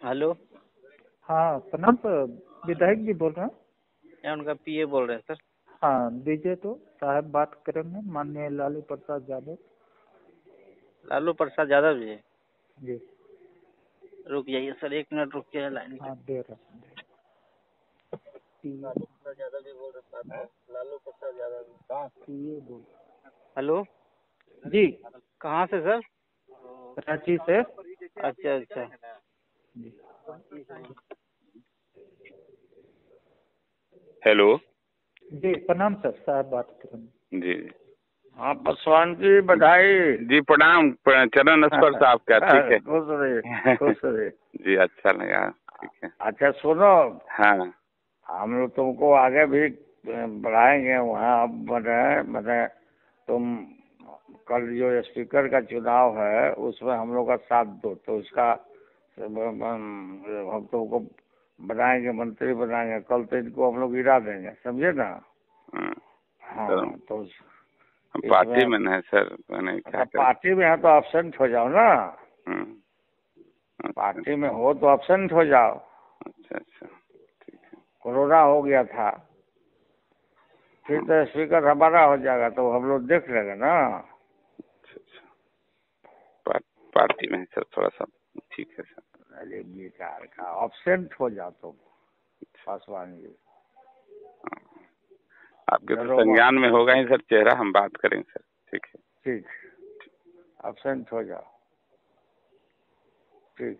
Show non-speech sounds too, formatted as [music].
Hello. हाँ प्रणाम विधायक जी बोल रहे हैं। मैं उनका पीए बोल रहे हैं सर। हाँ दीजिए तो। साहब बात करेंगे माननीय लालू प्रसाद यादव। लालू प्रसाद यादव जी। जी। रुक जाइए सर एक मिनट रुक जाइए लाइन हाँ दे रहे हैं लालू प्रसाद यादव भी बोल रहे लालू प्रसाद यादव हेलो। जी। कहाँ से सर? रांची से। अच्छा अच्छा। हेलो। जी प्रणाम सर साहब बात करेंगे जी। हाँ पासवान जी बधाई। जी प्रणाम चरण स्पर्श साहब का ठीक है। खुश रहे खुश रहे [laughs] जी अच्छा लगा ठीक है। अच्छा सुनो। हाँ। हम लोग तुमको आगे भी बढ़ाएँगे वहाँ अब बने बने तुम कल जो स्पीकर का चुनाव है उसमें हम लोग का साथ दो तो उसका हम तुमको बनाएँगे मंत्री बनाएँगे कल तो इनको हम लोग गिरा देंगे समझे ना? हाँ। हाँ तो हम पार्टी में है सर मैंने अच्छा पार्टी में है तो एबसेंट हो जाओ ना। हम्म। अच्छा पार्टी में हो तो एबसेंट हो जाओ। अच्छा अच्छा ठीक है। कोरोना हो गया था। फिर तो स्पीकर हमारा हो जाएगा तो हम लोग देख लेंगे ना। अच्छा अच्छा। पार्टी में सर थोड़ा सा ठीक है सर। अरे बेकार का ऑब्सेंट हो जाओ तुम पासवान जी आपके तो संज्ञान में होगा ही सर चेहरा हम बात करेंगे सर ठीक है? ठीक। ऑब्सेंट हो जाओ। ठीक।